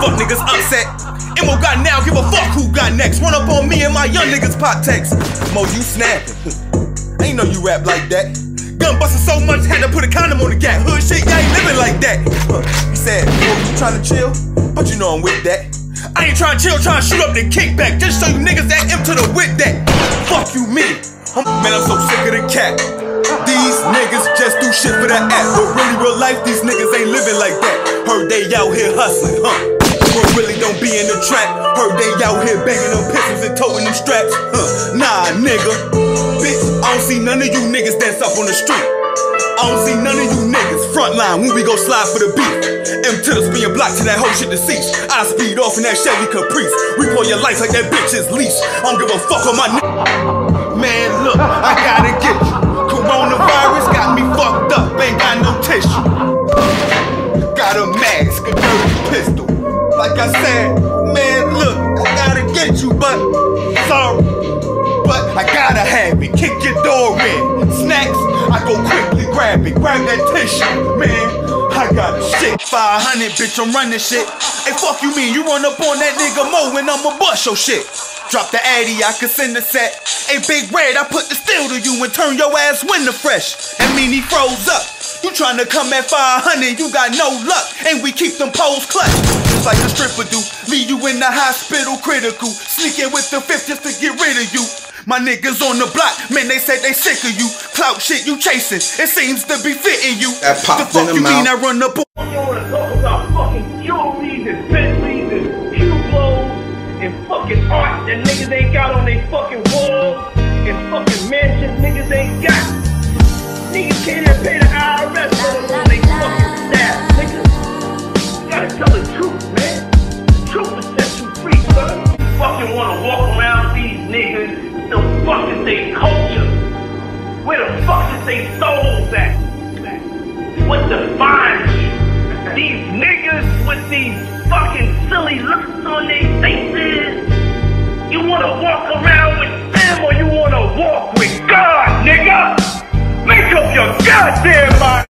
Fuck niggas upset. Mo got now, give a fuck who got next. Run up on me and my young niggas pop text. Mo, you snapping. I ain't know you rap like that. Gun busting so much, had to put a condom on the gap. Hood shit, yeah, ain't living like that. He said, Mo, you trying to chill? But you know I'm with that. I ain't trying to chill, trying to shoot up the kickback. Just show you niggas that M to the with that. Fuck you, me. I'm, man, I'm so sick of the cat. These niggas just do shit for that app. But really, real life, these niggas ain't living like that. Heard they out here hustling, huh? But really don't be in the trap. Heard they out here banging them pistols and toting them straps. Huh? Nah, nigga. Bitch, I don't see none of you niggas dance up on the street. I don't see none of you niggas frontline when we go slide for the beat. M to the spin block to that whole shit deceased. I speed off in that Chevy Caprice. Pull your lights like that bitch's leash. I don't give a fuck on my nigga. Man, look, I gotta get you. It. Kick your door in. Snacks, I go quickly grab it. Grab that tissue, man. I got shit. 500, bitch, I'm running shit. Hey, fuck you mean? You run up on that nigga Mo and I'ma bust your shit. Drop the addy, I can send the set. Hey, Big Red, I put the steel to you and turn your ass winter fresh. That mean he froze up. You tryna come at 500, you got no luck. And we keep them poles clutch. Just like the stripper do. Leave you in the hospital critical. Sneaking with the fifth just to get rid of you. My niggas on the block, man, they said they sick of you. Clout shit you chasing, it seems to be fitting you. That the fuck in you the mean I run up on You wanna talk about fucking jewelries and Bentleys and Hublots and fucking art that niggas ain't got on their fucking walls and fucking mansions niggas ain't got. Is they culture? Where the fuck is they souls at? What defines you?